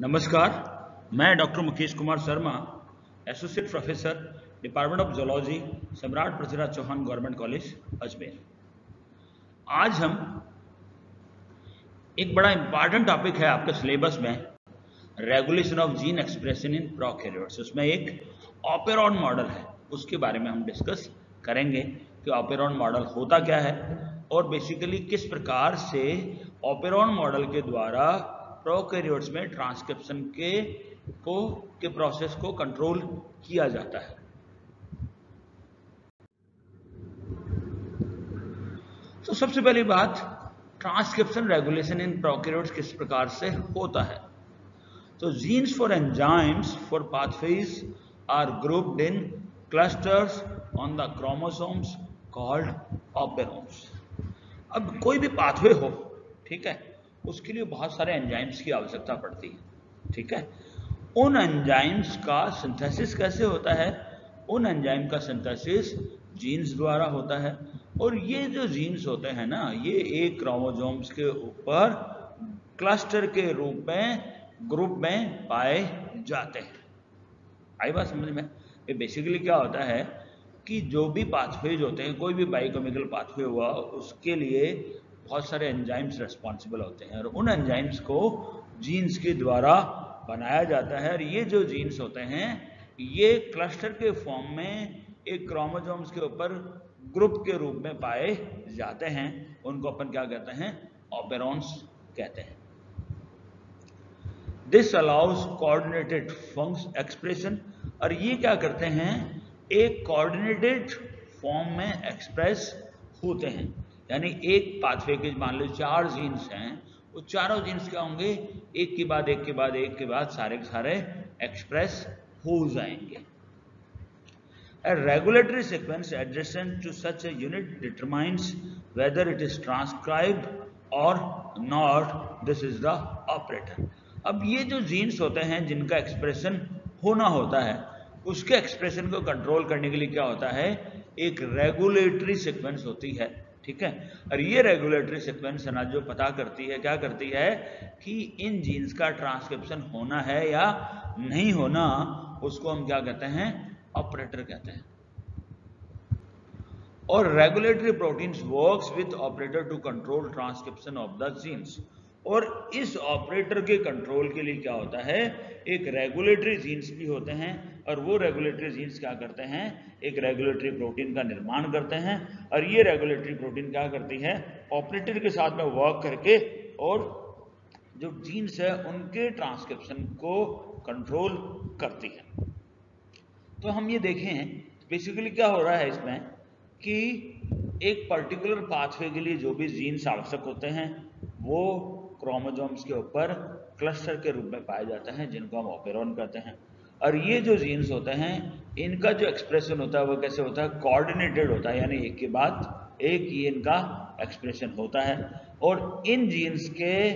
नमस्कार, मैं doctor Mukesh Kumar Sharma, associate professor, department of zoology, Samrat Prithviraj Chauhan, government college, Ajmer. आज हम एक बड़ा इंपॉर्टेंट टॉपिक है आपके सिलेबस में regulation of gene expression in prokaryotes उसमें एक ऑपेरॉन मॉडल है, उसके बारे में हम डिस्कस करेंगे कि ऑपेरॉन मॉडल होता क्या है और बेसिकली किस प्रकार से ऑपेरॉन मॉडल के द्वारा प्रोकैरियोट्स में ट्रांसक्रिप्शन के को, के प्रोसेस को कंट्रोल किया जाता है। तो सबसे पहली बात ट्रांसक्रिप्शन रेगुलेशन इन प्रोकैरियोट्स किस प्रकार से होता है? तो genes for enzymes for pathways are grouped in clusters on the chromosomes called operons अब कोई भी पाथवे हो, ठीक है उसके लिए बहुत सारे एंजाइम्स की आवश्यकता पड़ती है। ठीक है? उन एंजाइम्स का सिंथेसिस कैसे होता है? उन एंजाइम का सिंथेसिस जीन्स द्वारा होता है। और ये जो जीन्स होते हैं ना, ये एक क्रोमोजोम्स के ऊपर क्लस्टर के रूप में ग्रुप में पाए जाते हैं। आई बात समझ में? ये बेसिकली क्या होता है कि जो भी पाथवेज होते हैं, कोई भी बायोकेमिकल पाथवे हुआ, उसके लिए बहुत सारे एंजाइम्स रेस्पॉन्सिबल होते हैं और उन एंजाइम्स को जीन्स के द्वारा बनाया जाता है और ये जो जीन्स होते हैं, ये क्लस्टर के फॉर्म में एक क्रोमोजोम्स के ऊपर ग्रुप के रूप में पाए जाते हैं। उनको अपन क्या कहते हैं? ऑपेरॉन्स कहते हैं। दिस अलाउज कोऑर्डिनेटेड फंक्स एक्सप्रेशन और ये क्या करते हैं? एक कोऑर्डिनेटेड फॉर्म में एक्सप्रेस होते हैं। यानी एक पाथवे के मान लो चार जीन्स हैं, वो चारों जीन्स क्या होंगे एक के बाद, एक के बाद, एक के बाद सारे के सारे एक्सप्रेस हो जाएँगे A regulatory sequence adjacent to such a unit determines whether it is transcribed or not. This is the. अब ये जो जीन्स होते हैं, जिनका एक्सप्रेशन होना होता है, उसके एक्सप्रेशन को कंट्रोल करने के लिए क्या होता है एक रेगुलेटरी सीक्वेंस होती है ठीक है? और ये रेगुलेटरी सीक्वेंस है ना, जो पता करती है, क्या करती है कि इन जीन्स का ट्रांसक्रिप्शन होना है या नहीं होना, उसको हम क्या कहते हैं? ऑपरेटर कहते हैं। और regulatory proteins works with operator to control transcription of the genes और इस ऑपरेटर के कंट्रोल के लिए क्या होता है? एक रेगुलेटरी जीन्स भी होते हैं और वो रेगुलेटरी जीन्स क्या करते हैं? एक रेगुलेटरी प्रोटीन का निर्माण करते हैं और ये रेगुलेटरी प्रोटीन क्या करती है? ऑपरेटर के साथ में वर्क करके और जो जीन्स है, उनके ट्रांसक्रिप्शन को कंट्रोल करती है। तो हम ये देखें बेसिकली क्या हो रहा है इसमें कि एक पर्टिकुलर पाथवे के लिए जो भी जीन्स आवश्यक होते हैं, वो क्रोमोजोम्स के ऊपर क्लस्टर के रूप में पाए जाते हैं, जिनको हम ऑपेरॉन कहते हैं। और ये जो जीन्स होते हैं, इनका जो एक्सप्रेशन होता है, वो कैसे होता है? कोऑर्डिनेटेड होता है, यानी एक के बाद एक ही इनका एक्सप्रेशन होता है। और इन जीन्स के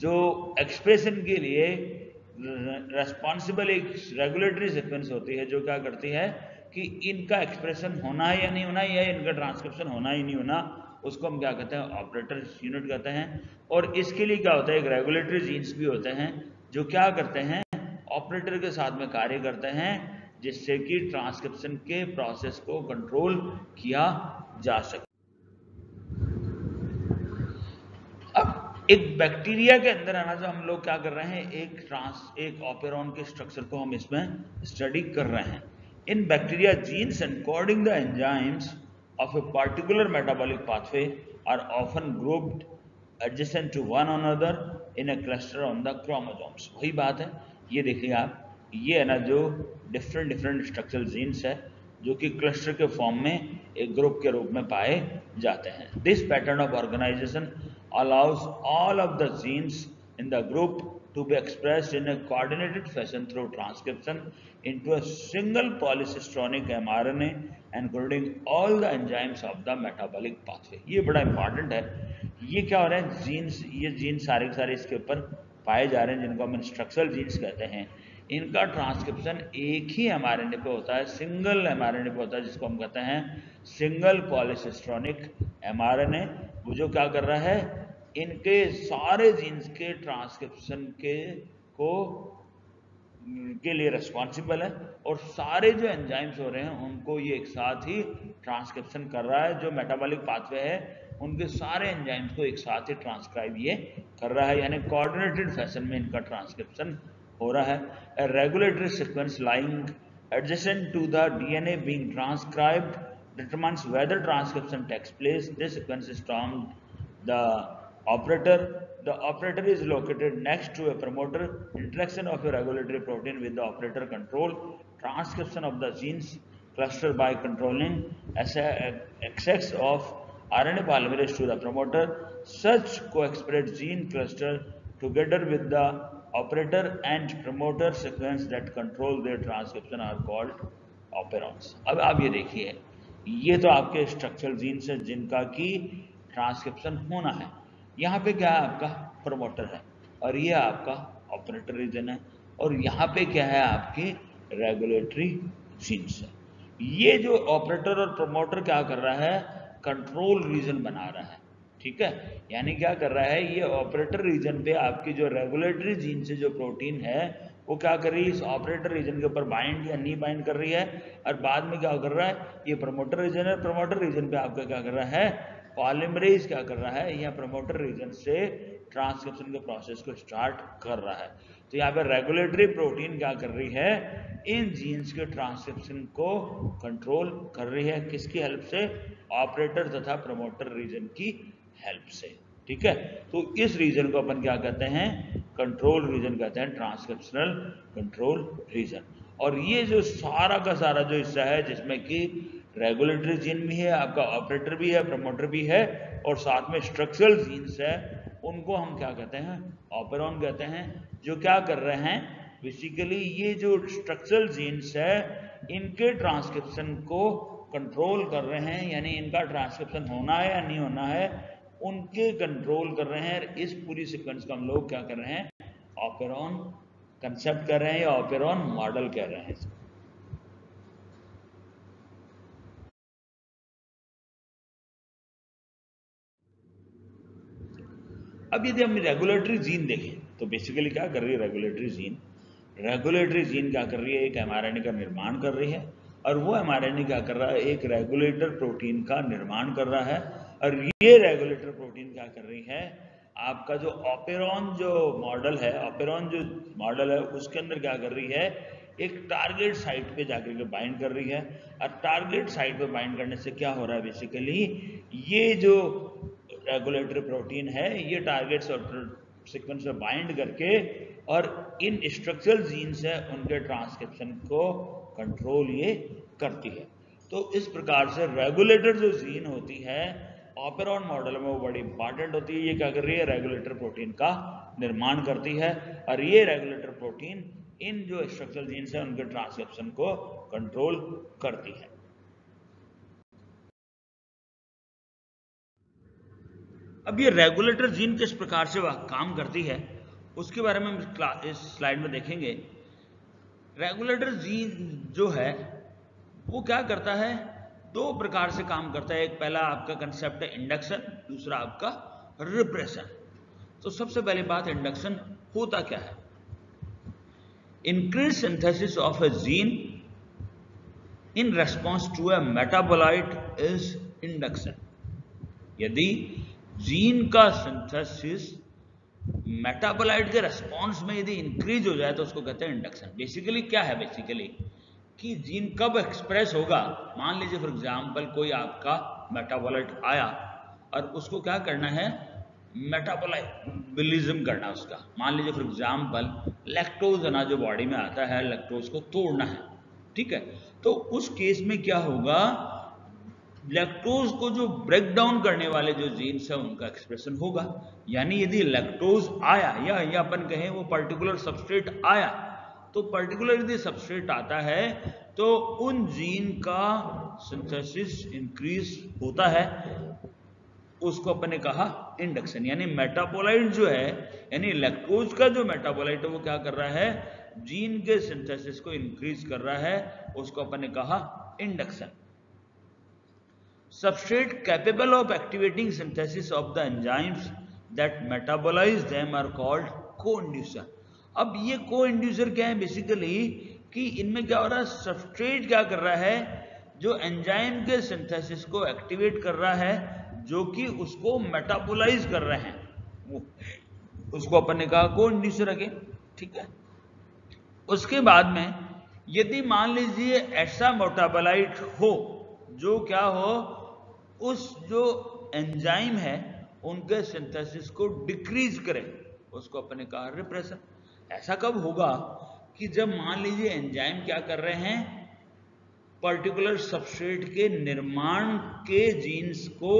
जो एक्सप्रेशन के लिए रेस्पॉन्सिबल एक रेगुलेटरी सिक्वेंस होती है, जो क्या करती है कि इनका एक्सप्रेशन होना है या नहीं होना या इनका ट्रांसक्रिप्शन होना ही नहीं होना, उसको हम क्या कहते हैं? ऑपरेटर यूनिट कहते हैं। और इसके लिए क्या होता है? एक रेगुलेटरी जीन्स भी होते हैं, जो क्या करते हैं? ऑपरेटर के साथ में कार्य करते हैं, जिससे कि ट्रांसक्रिप्शन के प्रोसेस को कंट्रोल किया जा सके। अब एक बैक्टीरिया के अंदर आना जो हम लोग क्या कर रहे हैं, एक ट्रांस, एक ऑपेरॉन के स्ट्रक्चर को हम इसमें स्टडी कर रहे हैं। In bacteria genes encoding the enzymes of a particular metabolic pathway are often grouped adjacent to one another in a cluster on the chromosomes वही बात है ये देखिए आप, ये है ना जो डिफरेंट डिफरेंट स्ट्रक्चरल जीन्स है, जो कि क्लस्टर के फॉर्म में एक ग्रुप के रूप में पाए जाते हैं। This pattern of organization allows all of the genes in the group to be express in a coordinated fashion through transcription into a single polycistronic mRNA encoding all the enzymes of the metabolic pathway ये बड़ा important है। ये क्या हो रहा है? Jeans ये jeans सारे के सारे इसके ऊपर पाए जा रहे हैं, जिनको हम स्ट्रक्चरल जीन्स कहते हैं। इनका ट्रांसक्रिप्शन एक ही एमआरएनए पे होता है सिंगल एमआरएनए पे होता है, जिसको हम कहते हैं सिंगल पॉलिसिस्ट्रॉनिक एमआरएनए वो जो क्या कर रहा है, इनके सारे जीन्स के ट्रांसक्रिप्शन के को के लिए रिस्पॉन्सिबल है, और सारे जो एंजाइम्स हो रहे हैं, उनको ये एक साथ ही ट्रांसक्रिप्शन कर रहा है, जो मेटाबॉलिक पाथवे है उनके सारे एंजाइम्स को एक साथ ही ट्रांसक्राइब ये कर रहा है, यानी कोऑर्डिनेटेड फ़ैशन में इनका ट्रांसक्रिप्शन हो रहा है। A regulatory sequence lying adjacent to the DNA being transcribed determines whether transcription takes place this sequence is termed the operator the operator is located next to a promoter interaction of a regulatory protein with the operator control transcription of the genes cluster by controlling access of RNA polymerase to the promoter. Such co-expressed gene cluster together with the operator and promoter sequence that control their transcription are called operons. अब आप ये देखिए ये तो आपके structural genes है जिनका की ट्रांसक्रिप्शन होना है यहाँ पे क्या है आपका प्रमोटर है और ये आपका ऑपरेटर रीजन है और यहाँ पे क्या है आपकी रेगुलेटरी जीन्स है ये जो ऑपरेटर और प्रमोटर क्या कर रहा है कंट्रोल रीजन बना रहा है। ठीक है? यानी क्या कर रहा है? ये ऑपरेटर रीजन पे आपकी जो रेगुलेटरी जीन से जो प्रोटीन है, वो क्या कर रही है? इस ऑपरेटर रीजन के ऊपर बाइंड या नहीं बाइंड कर रही है। और बाद में क्या कर रहा है? ये प्रमोटर रीजन है। प्रमोटर रीजन पे आपका क्या कर रहा है? पॉलिमरेज क्या कर रहा है? या प्रमोटर रीजन से ट्रांसक्रिप्शन के प्रोसेस को स्टार्ट कर रहा है। तो यहाँ पे रेगुलेटरी प्रोटीन क्या कर रही है? इन जीन्स के ट्रांसक्रिप्शन को कंट्रोल कर रही है। किसकी हेल्प से? ऑपरेटर तथा प्रमोटर रीजन की हेल्प से। ठीक है? तो इस रीजन को अपन क्या कहते हैं? कंट्रोल रीजन कहते हैं। ट्रांसक्रिप्शनल कंट्रोल रीजन और ये जो सारा का सारा जो हिस्सा है, जिसमें कि रेगुलेटरी जीन भी है, आपका ऑपरेटर भी है प्रमोटर भी है, और साथ में स्ट्रक्चरल जीन्स है, उनको हम क्या कहते हैं? ऑपरॉन कहते हैं। जो क्या कर रहे हैं बेसिकली ये जो स्ट्रक्चरल जीन्स है, इनके ट्रांसक्रिप्शन को कंट्रोल कर रहे हैं, यानी इनका ट्रांसक्रिप्शन होना है या नहीं होना है, उनके कंट्रोल कर रहे हैं। इस पूरी सीक्वेंस को हम लोग क्या कर रहे हैं ऑपेरॉन कंसेप्ट कर रहे हैं या ऑपेरॉन मॉडल कह रहे हैं अब यदि हम रेगुलेटरी जीन देखें तो बेसिकली क्या कर रही है रेगुलेटरी जीन रेगुलेटरी जीन क्या कर रही है? एक एमआरएनए का निर्माण कर रही है और वो एमआरएनए क्या कर रहा है? एक रेगुलेटर प्रोटीन का निर्माण कर रहा है और ये रेगुलेटर प्रोटीन क्या कर रही है? आपका जो ऑपेरॉन जो मॉडल है ऑपेरॉन जो मॉडल है, उसके अंदर क्या कर रही है? एक टारगेट साइट पे जाकर के बाइंड कर रही है। और टारगेट साइट पे बाइंड करने से क्या हो रहा है बेसिकली ये जो रेगुलेटरी प्रोटीन है, ये टारगेट सीक्वेंस में बाइंड करके और इन स्ट्रक्चरल जीन्स है उनके ट्रांसक्रिप्शन को कंट्रोल ये करती है। तो इस प्रकार से रेगुलेटर जो जीन होती है ऑपेरॉन मॉडल में वो बड़ी इंपॉर्टेंट होती है। ये क्या कर रही है? रेगुलेटर प्रोटीन का निर्माण करती है। और ये रेगुलेटर प्रोटीन इन जो स्ट्रक्चरल जीन्स है उनके ट्रांसक्रिप्शन को कंट्रोल करती है। अब ये रेगुलेटर जीन किस प्रकार से काम करती है, उसके बारे में हम इस स्लाइड में देखेंगे। रेगुलेटर जीन जो है, वो क्या करता है? दो प्रकार से काम करता है। एक पहला आपका कंसेप्ट है इंडक्शन दूसरा आपका रिप्रेशन तो सबसे पहली बात इंडक्शन होता क्या है? Increase synthesis of a gene in response to a metabolite is induction यदि जीन का सिंथेसिस मेटाबोलाइट के रेस्पॉन्स में यदि इंक्रीज हो जाए तो उसको कहते हैं इंडक्शन बेसिकली क्या है बेसिकली कि जीन कब एक्सप्रेस होगा? मान लीजिए फॉर एग्ज़ाम्पल कोई आपका मेटाबोलाइट आया और उसको क्या करना है? मेटाबोलाइबिलिज्म करना उसका. मान लीजिए फॉर एग्ज़ाम्पल लैक्टोज ना, जो बॉडी में आता है लैक्टोज को तोड़ना है. ठीक है? तो उस केस में क्या होगा? लैक्टोज को जो ब्रेक डाउन करने वाले जो जीन्स है उनका एक्सप्रेशन होगा। यानी यदि लैक्टोज आया या, या अपन कहें वो पर्टिकुलर सबस्ट्रेट आया तो पर्टिकुलर यदि सबस्ट्रेट आता है तो उन जीन का सिंथेसिस इंक्रीज होता है। उसको अपन ने कहा इंडक्शन यानी मेटाबोलाइट जो है यानी लैक्टोज का जो मेटाबोलाइट है वो क्या कर रहा है? जीन के सिंथेसिस को इंक्रीज कर रहा है। उसको अपन ने कहा induction substrate capable of activating synthesis of the enzymes that metabolize them are called co-inducer. अब ये इंड्यूसर क्या है? बेसिकली कि इनमें क्या हो रहा है? सबस्ट्रेट क्या कर रहा है? जो एंजाइम के सिंथेसिस को एक्टिवेट कर रहा है, जो कि उसको मेटाबोलाइज कर रहे हैं। वो, उसको अपन ने कहा को इंड्यूसर अगेन ठीक है? उसके बाद में यदि मान लीजिए ऐसा मोटाबोलाइट हो, जो क्या हो उस जो एंजाइम है, उनके सिंथेसिस को डिक्रीज करें। उसको अपने कहा रिप्रेशन। ऐसा कब होगा कि जब मान लीजिए एंजाइम क्या कर रहे हैं, पर्टिकुलर सबस्ट्रेट के निर्माण के जीन्स को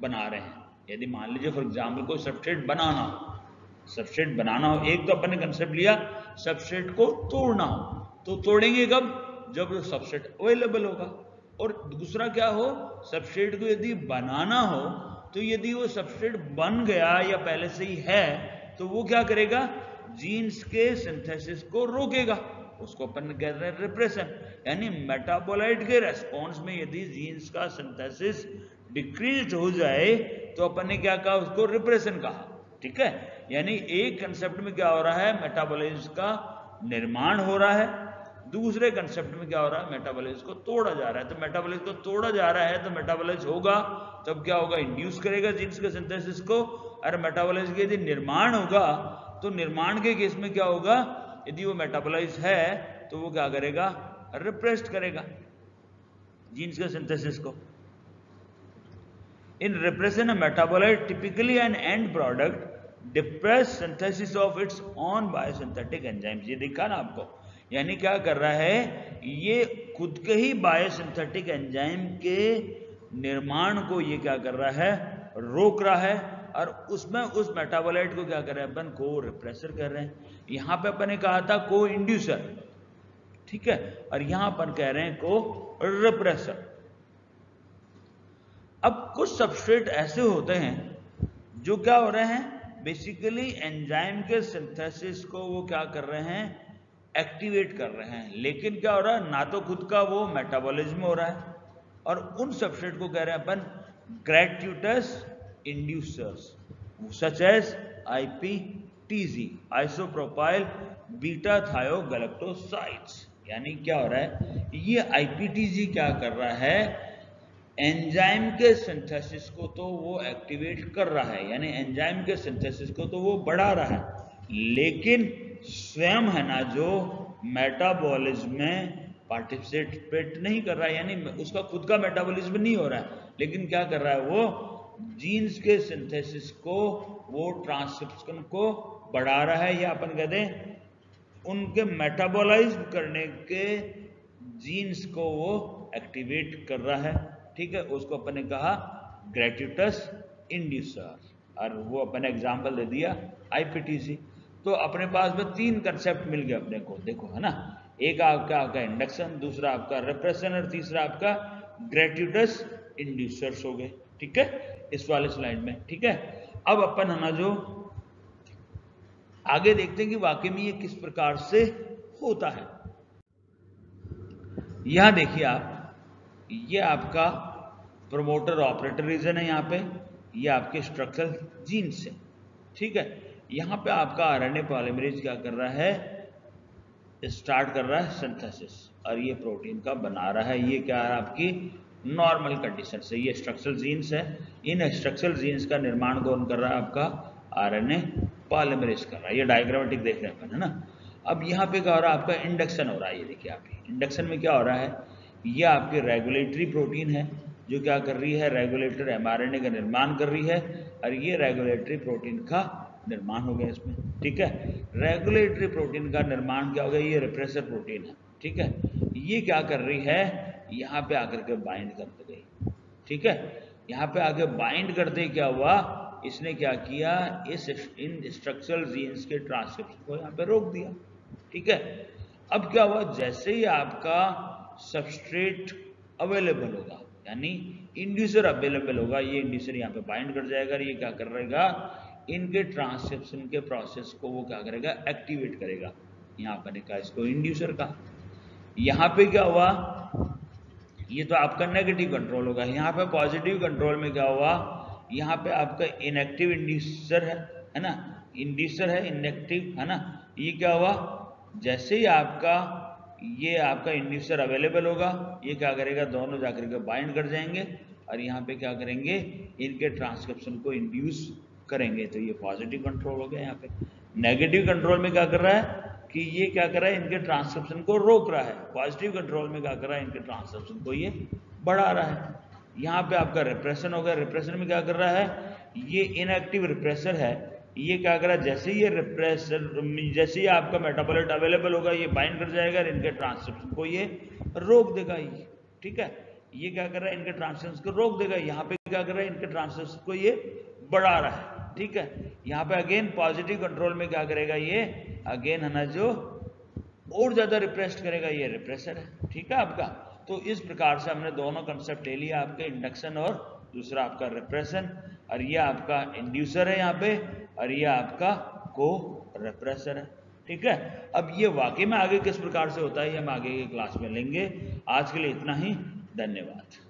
बना रहे हैं। यदि मान लीजिए, फॉर एग्ज़ाम्पल कोई सबस्ट्रेट बनाना हो, सबस्ट्रेट बनाना हो, एक तो अपन कंसेप्ट लिया, सबस्ट्रेट को तोड़ना हो तो तोड़ेंगे कब? जब सबस्ट्रेट अवेलेबल होगा। और दूसरा क्या हो? सबस्ट्रेट को यदि बनाना हो तो यदि वो सबस्ट्रेट बन गया या पहले से ही है तो वो क्या करेगा? जीन्स के सिंथेसिस को रोकेगा। उसको अपन कहते हैं रिप्रेशन यानी मेटाबोलाइट के रेस्पॉन्स में यदि जीन्स का सिंथेसिस डिक्रीज हो जाए तो अपन ने क्या कहा? उसको रिप्रेशन कहा। ठीक है? यानी एक कंसेप्ट में क्या हो रहा है? मेटाबोलाइज का निर्माण हो रहा है। दूसरे कंसेप्ट में क्या हो रहा है? मेटाबोलिज्म को तोड़ा जा रहा है। तो मेटाबोलिज्म को तोड़ा जा रहा है तो मेटाबोलिज्म होगा। तब क्या होगा? इंड्यूस करेगा जीन्स के सिंथेसिस को। अरे मेटाबोलाइज के यदि निर्माण होगा तो निर्माण के केस में क्या होगा? यदि वो मेटाबोलाइज है तो वो क्या करेगा? रिप्रेस्ड करेगा जीन्स के सिंथेसिस को। In repression metabolite typically an end product depress synthesis of its own biosynthetic enzymes ये दिखा ना आपको। यानी क्या कर रहा है? ये खुद के ही बायोसिंथेटिक एंजाइम के निर्माण को ये क्या कर रहा है? रोक रहा है। और उसमें उस मेटाबोलाइट को क्या कर रहे हैं? अपन को रिप्रेसर कर रहे हैं। यहाँ पे अपन ने कहा था को इंड्यूसर ठीक है? और यहाँ अपन कह रहे हैं को रिप्रेसर अब कुछ सबस्ट्रेट ऐसे होते हैं जो क्या हो रहे हैं? बेसिकली एंजाइम के सिंथेसिस को वो क्या कर रहे हैं? एक्टिवेट कर रहे हैं। लेकिन क्या हो रहा है? ना तो खुद का वो मेटाबॉलिज्म हो रहा है और उन सबस्ट्रेट को कह रहे हैं अपन gratuitous inducers such as IPTG isopropyl beta thiogalactosides यानी क्या हो रहा है? ये आईपीटीजी क्या कर रहा है? एंजाइम के सिंथेसिस को तो वो एक्टिवेट कर रहा है। यानी एंजाइम के सिंथेसिस को तो वो बढ़ा रहा है। लेकिन स्वयं है ना जो मेटाबॉलिज्म में पार्टिसिपेट नहीं कर रहा है, यानी उसका खुद का मेटाबॉलिज्म नहीं हो रहा है, लेकिन क्या कर रहा है वो जीन्स के सिंथेसिस को, वो ट्रांसक्रिप्शन को बढ़ा रहा है, या अपन कहते हैं उनके मेटाबोलाइज करने के जीन्स को वो एक्टिवेट कर रहा है, ठीक है? उसको अपन ने कहा ग्रेट्यूटस इंड्यूसर और वो अपन एग्ज़ाम्पल दे दिया आईपीटीसी तो अपने पास में तीन कंसेप्ट मिल गए अपने को। देखो, है ना? एक आपका आपका इंडक्शन दूसरा आपका रिप्रेशन और तीसरा आपका ग्रेट्यूटस इंड्यूसर्स हो गए। ठीक है? इस वाले स्लाइड में। ठीक है? अब अपन है ना जो, आगे देखते हैं कि वाकई में ये किस प्रकार से होता है। यहाँ देखिए आप, ये आपका प्रमोटर ऑपरेटर रीजन है यहाँ पे। ये आपके स्ट्रक्चरल जीन्स है। ठीक है? यहाँ पे आपका आरएनए पॉलीमरेज क्या कर रहा है? स्टार्ट कर रहा है सिंथेसिस और ये प्रोटीन का बना रहा है। ये क्या है आपकी? नॉर्मल कंडीशन से ये स्ट्रक्चरल जीन्स है। इन स्ट्रक्चरल जीन्स का निर्माण कौन कर रहा है? आपका आरएनए पॉलीमरेज कर रहा है। ये डायग्रामेटिक देख रहे हैं ना? अब यहाँ पे क्या हो रहा है? आपका इंडक्शन हो रहा है। ये देखिए आप। इंडक्शन में क्या हो रहा है? ये आपकी रेगुलेटरी प्रोटीन है, जो क्या कर रही है? रेगुलेटर एमआरएनए का निर्माण कर रही है। और ये रेगुलेटरी प्रोटीन का निर्माण हो गया इसमें, ठीक है? रेगुलेटरी प्रोटीन का निर्माण क्या हो गया? ये रिप्रेसर प्रोटीन है, ठीक है? ये क्या कर रही है? यहाँ पे आकर के बाइंड कर गई, ठीक है? यहाँ पे आके बाइंड करते क्या हुआ? इसने क्या किया? इस इन स्ट्रक्चरल जीन्स के ट्रांसक्रिप्शन को यहाँ पे रोक दिया, ठीक है? अब क्या हुआ? जैसे ही आपका सबस्ट्रेट अवेलेबल होगा, यानी इंड्यूसर अवेलेबल होगा, ये इंड्यूसर यहाँ पे बाइंड कर जाएगा ये क्या कर रहेगा? इनके ट्रांसक्रिप्शन के प्रोसेस को वो क्या करेगा? एक्टिवेट करेगा। यहाँ पर लिखा इसको इंड्यूसर का यहाँ पे क्या हुआ? ये तो आपका नेगेटिव कंट्रोल होगा। यहाँ पे पॉजिटिव कंट्रोल में क्या हुआ? यहाँ पे आपका इनएक्टिव इंड्यूसर है है ना? इंड्यूसर है इंडक्टिव है ना? ये क्या हुआ? जैसे ही आपका, ये आपका इंड्यूसर अवेलेबल होगा, ये क्या करेगा? दोनों जाकर के बाइंड कर जाएँगे और यहाँ पे क्या करेंगे? इनके ट्रांसक्रिप्शन को इंड्यूस करेंगे तो ये पॉजिटिव कंट्रोल हो गया यहाँ पे। नेगेटिव कंट्रोल में क्या कर रहा है कि ये क्या कर रहा है, इनके ट्रांसक्रिप्शन को रोक रहा है। पॉजिटिव कंट्रोल में क्या कर रहा है, इनके ट्रांसक्रिप्शन को ये बढ़ा रहा है। यहाँ पे आपका रिप्रेशन हो गया। रिप्रेशन में क्या कर रहा है, ये इनएक्टिव रिप्रेसर है। ये क्या कर रहा है, जैसे ये रिप्रेसर जैसे ही आपका मेटाबोलाइट अवेलेबल होगा, ये बाइंड कर जाएगा इनके ट्रांसक्रिप्शन को ये रोक देगा ये। ठीक है? ये क्या कर रहा है, इनके ट्रांसक्रिप्शन को रोक देगा। यहाँ पे क्या कर रहा है, इनके ट्रांसक्रिप्शन को ये बढ़ा रहा है। ठीक है? यहाँ पे अगेन पॉजिटिव कंट्रोल में क्या करेगा ये? अगेन है ना जो, और ज़्यादा रिप्रेस्ड करेगा ये रिप्रेसर है। ठीक है आपका? तो इस प्रकार से हमने दोनों कंसेप्ट ले लिया आपके इंडक्शन और दूसरा आपका रिप्रेशन और ये आपका इंड्यूसर है यहाँ पे, और ये आपका को रिप्रेसर है। ठीक है? अब ये वाकई में आगे किस प्रकार से होता है, ये हम आगे की क्लास में लेंगे। आज के लिए इतना ही। धन्यवाद।